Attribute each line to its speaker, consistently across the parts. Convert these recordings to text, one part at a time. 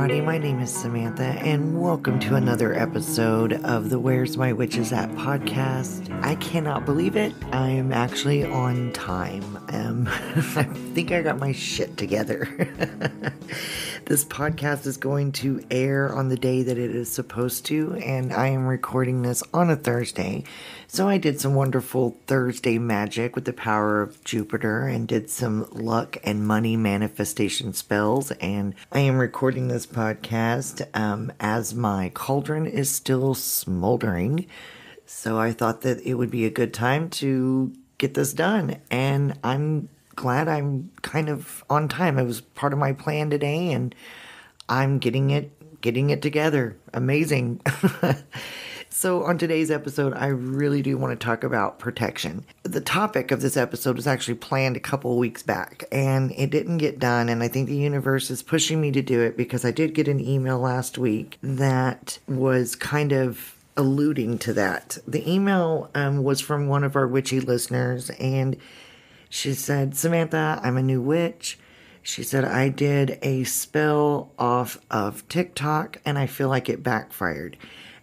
Speaker 1: everybody. My name is Samantha, and welcome to another episode of the Where's My Witches At podcast. I cannot believe it. I am actually on time. Um, I think I got my shit together. this podcast is going to air on the day that it is supposed to, and I am recording this on a Thursday. So I did some wonderful Thursday magic with the power of Jupiter and did some luck and money manifestation spells. And I am recording this podcast um, as my cauldron is still smoldering. So I thought that it would be a good time to get this done. And I'm glad I'm kind of on time. It was part of my plan today and I'm getting it getting it together. Amazing. So, on today's episode, I really do want to talk about protection. The topic of this episode was actually planned a couple weeks back and it didn't get done. And I think the universe is pushing me to do it because I did get an email last week that was kind of alluding to that. The email um, was from one of our witchy listeners and she said, Samantha, I'm a new witch. She said, I did a spell off of TikTok and I feel like it backfired.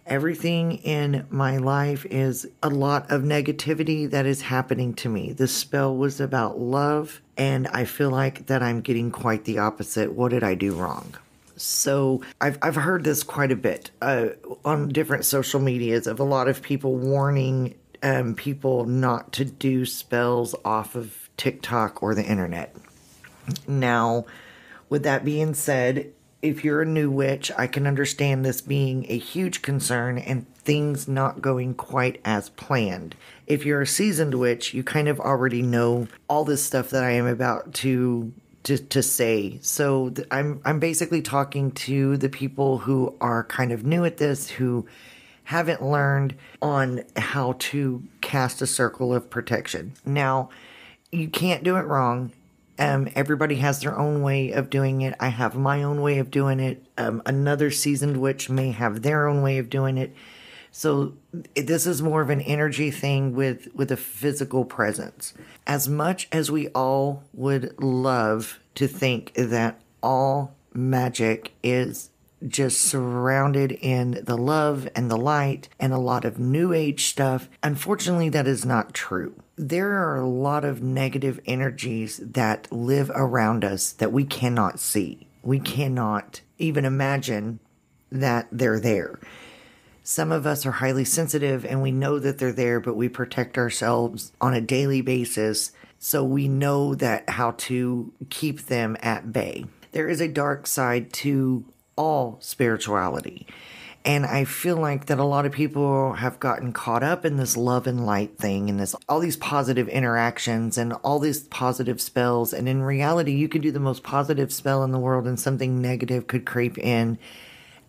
Speaker 1: Everything in my life is a lot of negativity that is happening to me. The spell was about love, and I feel like that I'm getting quite the opposite. What did I do wrong? So I've I've heard this quite a bit uh, on different social medias of a lot of people warning um, people not to do spells off of TikTok or the internet. Now, with that being said, if you're a new witch, I can understand this being a huge concern and things not going quite as planned. If you're a seasoned witch, you kind of already know all this stuff that I am about to to, to say. So th- I'm I'm basically talking to the people who are kind of new at this who haven't learned on how to cast a circle of protection. Now, you can't do it wrong. Um, everybody has their own way of doing it. I have my own way of doing it. Um, another seasoned witch may have their own way of doing it. So this is more of an energy thing with with a physical presence. As much as we all would love to think that all magic is just surrounded in the love and the light and a lot of new age stuff. Unfortunately, that is not true. There are a lot of negative energies that live around us that we cannot see. We cannot even imagine that they're there. Some of us are highly sensitive and we know that they're there, but we protect ourselves on a daily basis. So we know that how to keep them at bay. There is a dark side to all spirituality. And I feel like that a lot of people have gotten caught up in this love and light thing and this all these positive interactions and all these positive spells. And in reality, you could do the most positive spell in the world and something negative could creep in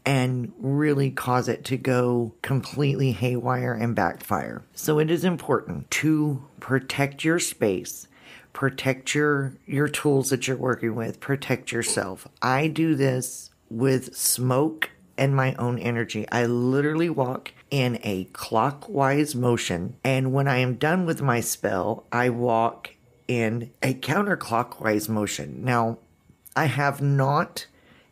Speaker 1: and really cause it to go completely haywire and backfire. So it is important to protect your space protect your your tools that you're working with protect yourself i do this with smoke and my own energy. I literally walk in a clockwise motion, and when I am done with my spell, I walk in a counterclockwise motion. Now, I have not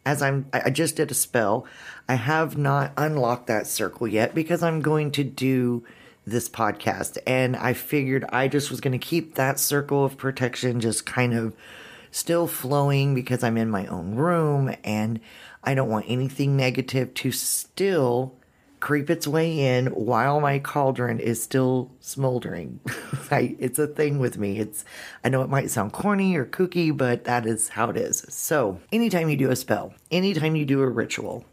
Speaker 1: as I'm I just did a spell, I have not unlocked that circle yet because I'm going to do this podcast and I figured I just was going to keep that circle of protection just kind of still flowing because I'm in my own room and I don't want anything negative to still creep its way in while my cauldron is still smoldering. I, it's a thing with me. It's I know it might sound corny or kooky, but that is how it is. So, anytime you do a spell, anytime you do a ritual,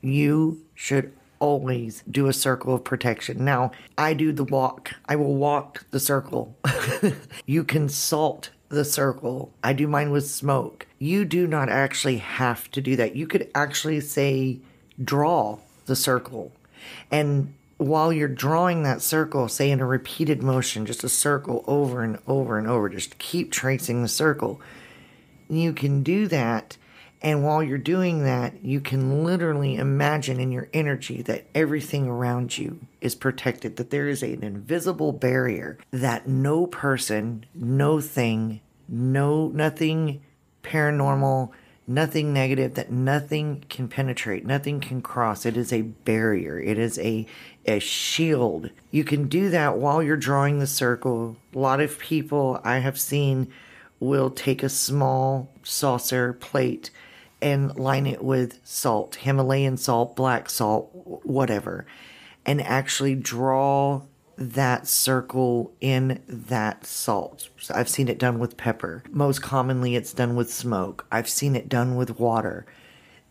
Speaker 1: you should always do a circle of protection. Now, I do the walk. I will walk the circle. you consult the circle. I do mine with smoke. You do not actually have to do that. You could actually say, draw the circle. And while you're drawing that circle, say in a repeated motion, just a circle over and over and over, just keep tracing the circle. You can do that. And while you're doing that, you can literally imagine in your energy that everything around you is protected, that there is an invisible barrier that no person, no thing, no, nothing paranormal, nothing negative that nothing can penetrate, nothing can cross. It is a barrier, it is a, a shield. You can do that while you're drawing the circle. A lot of people I have seen will take a small saucer plate and line it with salt, Himalayan salt, black salt, whatever, and actually draw that circle in that salt. So I've seen it done with pepper. Most commonly, it's done with smoke. I've seen it done with water.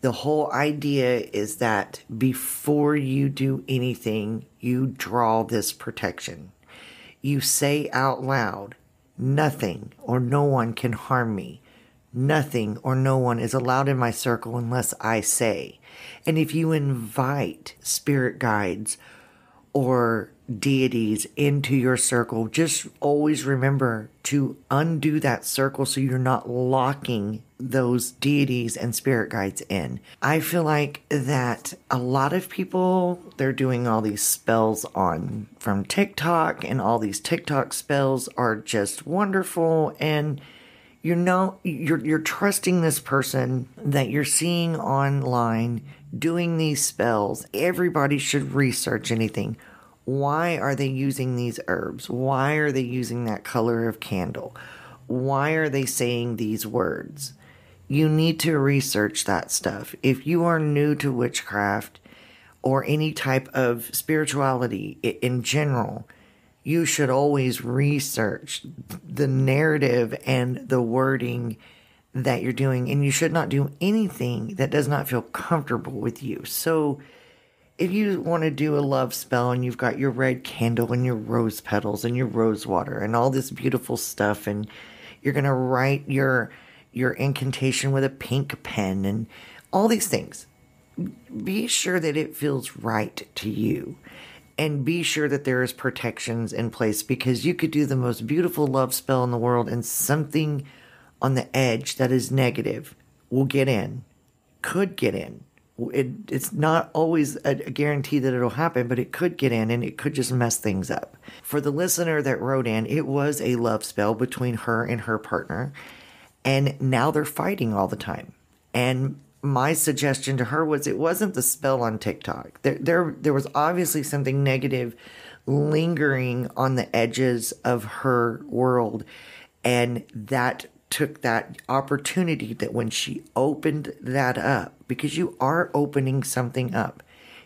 Speaker 1: The whole idea is that before you do anything, you draw this protection. You say out loud, nothing or no one can harm me. Nothing or no one is allowed in my circle unless I say. And if you invite spirit guides or deities into your circle, just always remember to undo that circle so you're not locking those deities and spirit guides in. I feel like that a lot of people they're doing all these spells on from TikTok and all these TikTok spells are just wonderful and you know you're you're trusting this person that you're seeing online doing these spells. Everybody should research anything why are they using these herbs? Why are they using that color of candle? Why are they saying these words? You need to research that stuff. If you are new to witchcraft or any type of spirituality in general, you should always research the narrative and the wording that you're doing, and you should not do anything that does not feel comfortable with you. So, if you want to do a love spell and you've got your red candle and your rose petals and your rose water and all this beautiful stuff and you're going to write your your incantation with a pink pen and all these things be sure that it feels right to you and be sure that there is protections in place because you could do the most beautiful love spell in the world and something on the edge that is negative will get in could get in it, it's not always a, a guarantee that it'll happen, but it could get in and it could just mess things up. For the listener that wrote in, it was a love spell between her and her partner, and now they're fighting all the time. And my suggestion to her was it wasn't the spell on TikTok. There, there, there was obviously something negative lingering on the edges of her world, and that took that opportunity that when she opened that up, because you are opening something up.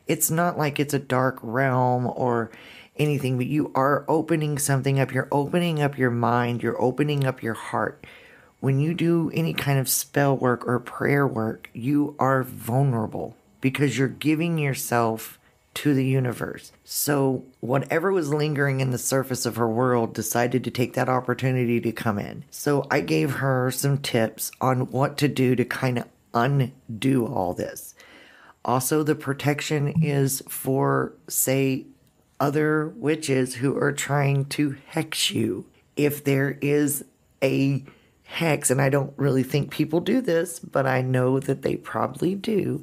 Speaker 1: It's not like it's a dark realm or anything, but you are opening something up. You're opening up your mind, you're opening up your heart. When you do any kind of spell work or prayer work, you are vulnerable because you're giving yourself to the universe. So, whatever was lingering in the surface of her world decided to take that opportunity to come in. So, I gave her some tips on what to do to kind of undo all this. Also, the protection is for, say, other witches who are trying to hex you. If there is a hex, and I don't really think people do this, but I know that they probably do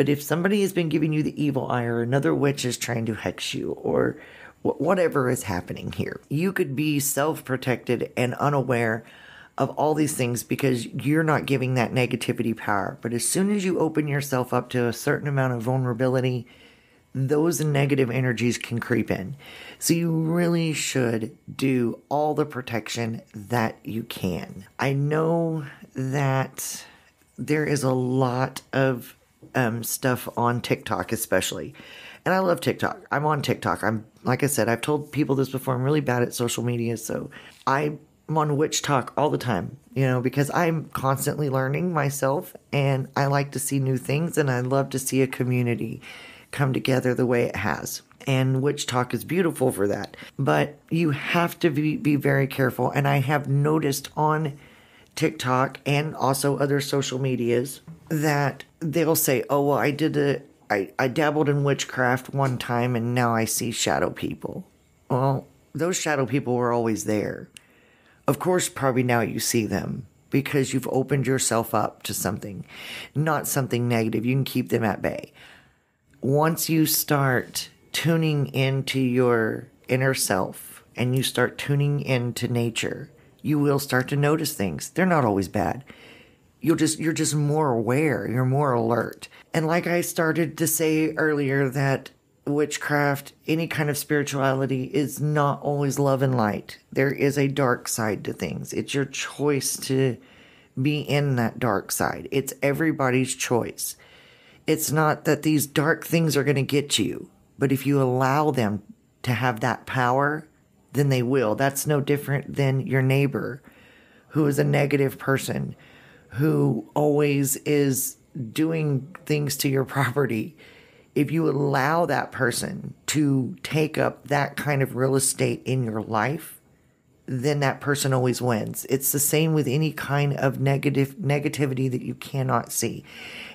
Speaker 1: but if somebody has been giving you the evil eye, or another witch is trying to hex you, or whatever is happening here, you could be self protected and unaware of all these things because you're not giving that negativity power. But as soon as you open yourself up to a certain amount of vulnerability, those negative energies can creep in. So you really should do all the protection that you can. I know that there is a lot of um, stuff on TikTok, especially. And I love TikTok. I'm on TikTok. I'm like I said, I've told people this before. I'm really bad at social media, so I'm on WitchTok all the time. You know, because I'm constantly learning myself, and I like to see new things, and I love to see a community come together the way it has. And WitchTok is beautiful for that. But you have to be, be very careful. And I have noticed on TikTok and also other social medias that they'll say, "Oh, well, I did a I, I dabbled in witchcraft one time and now I see shadow people." Well, those shadow people were always there. Of course, probably now you see them because you've opened yourself up to something, not something negative. You can keep them at bay. Once you start tuning into your inner self and you start tuning into nature, you will start to notice things. They're not always bad. You'll just you're just more aware you're more alert. And like i started to say earlier that witchcraft any kind of spirituality is not always love and light. There is a dark side to things. It's your choice to be in that dark side. It's everybody's choice it's not that these dark things are going to get you but if you allow them to have that power then they will. That's no different than your neighbor who is a negative person who always is doing things to your property, if you allow that person to take up that kind of real estate in your life, then that person always wins. It's the same with any kind of negative negativity that you cannot see.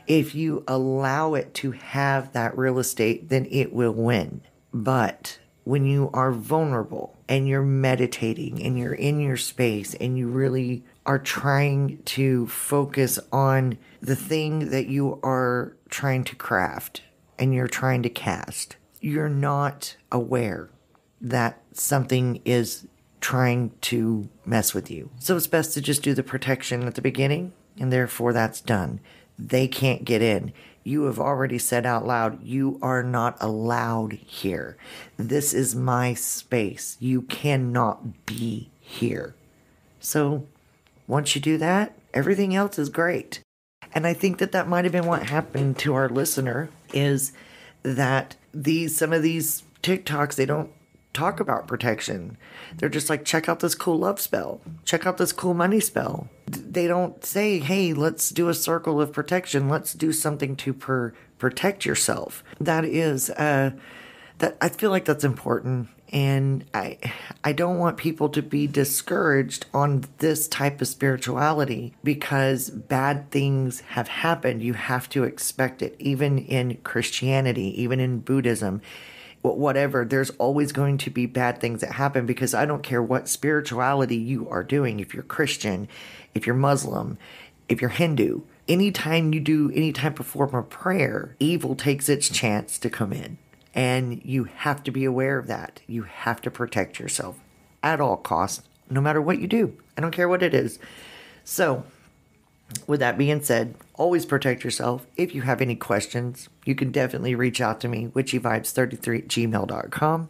Speaker 1: If you allow it to have that real estate, then it will win. But when you are vulnerable and you're meditating and you're in your space and you really are trying to focus on the thing that you are trying to craft and you're trying to cast, you're not aware that something is trying to mess with you. So it's best to just do the protection at the beginning, and therefore that's done. They can't get in. You have already said out loud, you are not allowed here. This is my space. You cannot be here. So once you do that, everything else is great. And I think that that might have been what happened to our listener is that these some of these TikToks they don't talk about protection. They're just like check out this cool love spell. Check out this cool money spell. They don't say, "Hey, let's do a circle of protection. Let's do something to per- protect yourself." That is uh that I feel like that's important and I I don't want people to be discouraged on this type of spirituality because bad things have happened. You have to expect it even in Christianity, even in Buddhism, whatever. There's always going to be bad things that happen because I don't care what spirituality you are doing. If you're Christian, if you're Muslim, if you're Hindu, anytime you do any type of form of prayer, evil takes its chance to come in. And you have to be aware of that. You have to protect yourself at all costs, no matter what you do. I don't care what it is. So, with that being said, always protect yourself. If you have any questions, you can definitely reach out to me, witchyvibes33 at gmail.com.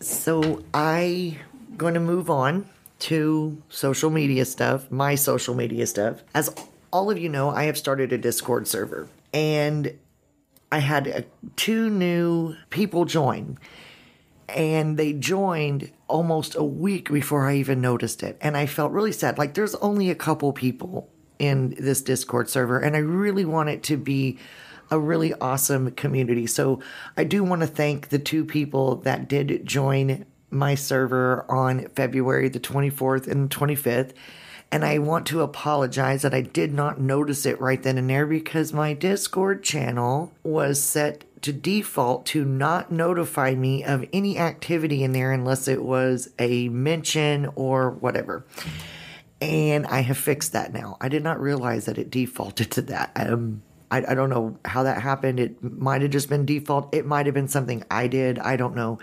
Speaker 1: So, I'm going to move on to social media stuff, my social media stuff. As all of you know, I have started a Discord server. And I had uh, two new people join, and they joined almost a week before I even noticed it. And I felt really sad. Like, there's only a couple people in this Discord server, and I really want it to be a really awesome community. So, I do want to thank the two people that did join my server on February the 24th and 25th. And I want to apologize that I did not notice it right then and there because my Discord channel was set to default to not notify me of any activity in there unless it was a mention or whatever. And I have fixed that now. I did not realize that it defaulted to that. Um, I, I don't know how that happened. It might have just been default. It might have been something I did. I don't know.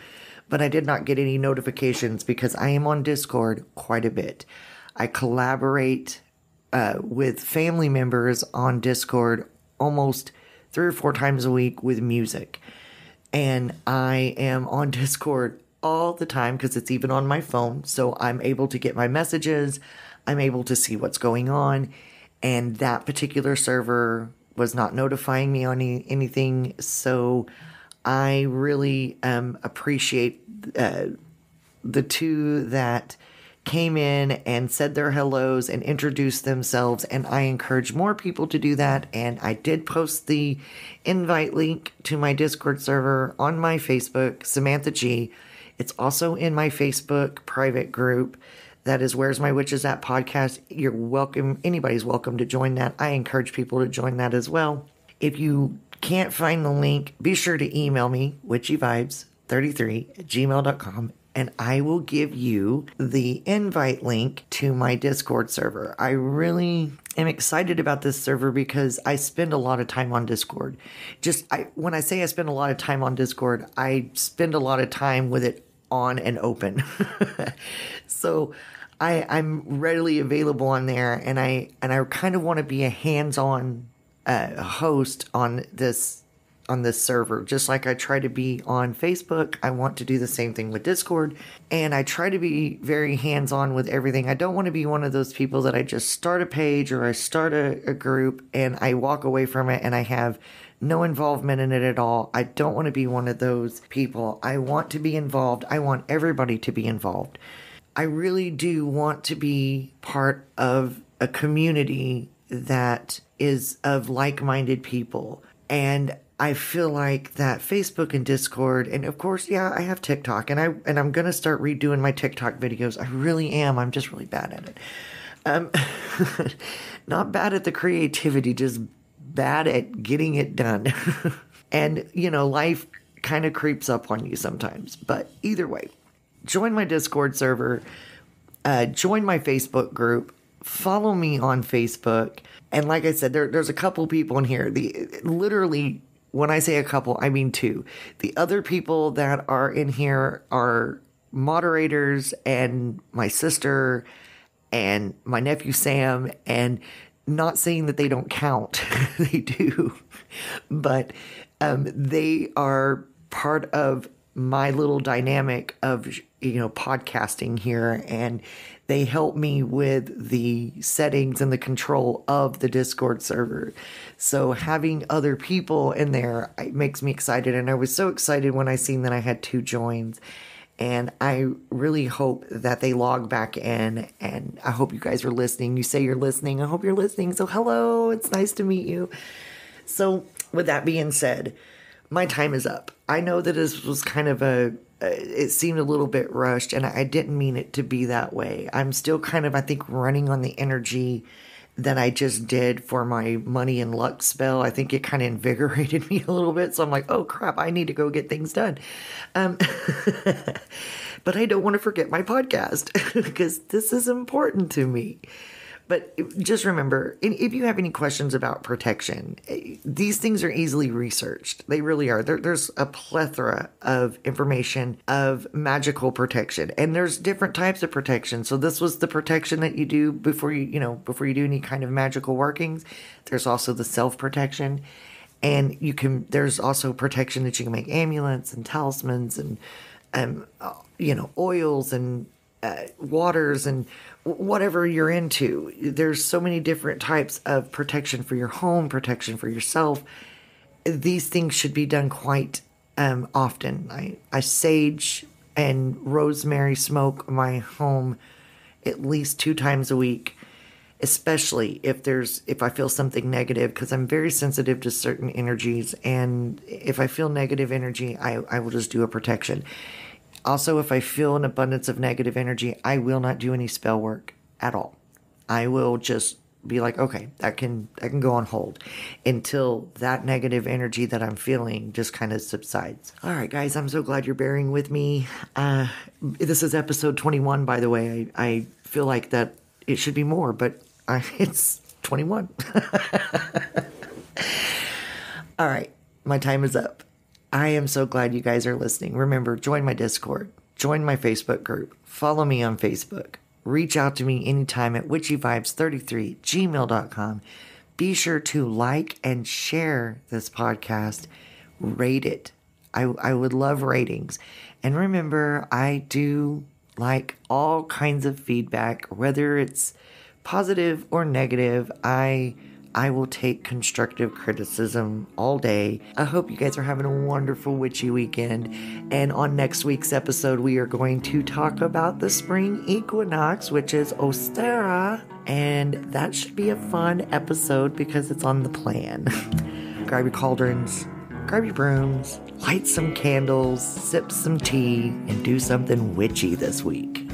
Speaker 1: But I did not get any notifications because I am on Discord quite a bit. I collaborate uh, with family members on Discord almost three or four times a week with music. And I am on Discord all the time because it's even on my phone. So I'm able to get my messages, I'm able to see what's going on. And that particular server was not notifying me on any, anything. So I really um, appreciate uh, the two that came in and said their hellos and introduced themselves. And I encourage more people to do that. And I did post the invite link to my Discord server on my Facebook, Samantha G. It's also in my Facebook private group. That is Where's My Witches At podcast. You're welcome. Anybody's welcome to join that. I encourage people to join that as well. If you can't find the link, be sure to email me, witchyvibes33 at gmail.com and I will give you the invite link to my Discord server. I really am excited about this server because I spend a lot of time on Discord. Just I, when I say I spend a lot of time on Discord, I spend a lot of time with it on and open. so I, I'm readily available on there, and I and I kind of want to be a hands-on uh, host on this on this server. Just like I try to be on Facebook, I want to do the same thing with Discord, and I try to be very hands-on with everything. I don't want to be one of those people that I just start a page or I start a, a group and I walk away from it and I have no involvement in it at all. I don't want to be one of those people. I want to be involved. I want everybody to be involved. I really do want to be part of a community that is of like minded people. And I feel like that Facebook and Discord, and of course, yeah, I have TikTok, and I and I'm gonna start redoing my TikTok videos. I really am. I'm just really bad at it. Um, not bad at the creativity, just bad at getting it done. and you know, life kind of creeps up on you sometimes. But either way, join my Discord server, uh, join my Facebook group, follow me on Facebook. And like I said, there, there's a couple people in here. The literally, when I say a couple, I mean two. The other people that are in here are moderators and my sister and my nephew Sam. And not saying that they don't count, they do, but um, they are part of my little dynamic of you know podcasting here and they help me with the settings and the control of the discord server so having other people in there makes me excited and i was so excited when i seen that i had two joins and I really hope that they log back in. And I hope you guys are listening. You say you're listening. I hope you're listening. So, hello, it's nice to meet you. So, with that being said, my time is up. I know that this was kind of a, it seemed a little bit rushed, and I didn't mean it to be that way. I'm still kind of, I think, running on the energy that I just did for my money and luck spell. I think it kind of invigorated me a little bit. So I'm like, oh crap, I need to go get things done. Um, but I don't want to forget my podcast because this is important to me. But just remember, if you have any questions about protection, eh, these things are easily researched. They really are. There, there's a plethora of information of magical protection, and there's different types of protection. So this was the protection that you do before you, you know, before you do any kind of magical workings. There's also the self protection, and you can. There's also protection that you can make amulets and talismans and, um, uh, you know, oils and uh, waters and whatever you're into. There's so many different types of protection for your home, protection for yourself. These things should be done quite um, often. I, I sage and rosemary smoke my home at least two times a week especially if there's if i feel something negative because i'm very sensitive to certain energies and if i feel negative energy i, I will just do a protection also, if I feel an abundance of negative energy, I will not do any spell work at all. I will just be like, okay, that can that can go on hold until that negative energy that I'm feeling just kind of subsides. All right, guys, I'm so glad you're bearing with me. Uh, this is episode 21, by the way. I, I feel like that it should be more, but I, it's 21. All right, my time is up. I am so glad you guys are listening. Remember, join my Discord, join my Facebook group, follow me on Facebook, reach out to me anytime at witchyvibes33 gmail.com. Be sure to like and share this podcast, rate it. I, I would love ratings. And remember, I do like all kinds of feedback, whether it's positive or negative. I I will take constructive criticism all day. I hope you guys are having a wonderful witchy weekend. And on next week's episode, we are going to talk about the spring equinox, which is Ostara. And that should be a fun episode because it's on the plan. grab your cauldrons, grab your brooms, light some candles, sip some tea, and do something witchy this week.